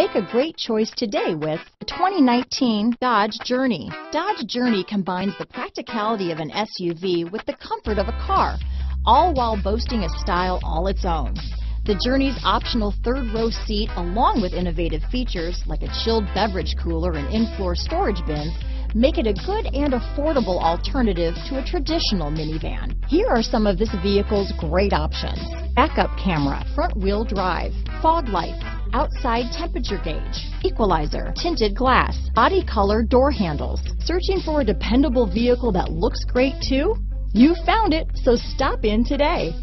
Make a great choice today with the 2019 Dodge Journey. Dodge Journey combines the practicality of an SUV with the comfort of a car, all while boasting a style all its own. The Journey's optional third row seat, along with innovative features like a chilled beverage cooler and in-floor storage bins, make it a good and affordable alternative to a traditional minivan. Here are some of this vehicle's great options. Backup camera, front wheel drive, fog lights, outside temperature gauge, equalizer, tinted glass, body color door handles. Searching for a dependable vehicle that looks great too? You found it, so stop in today.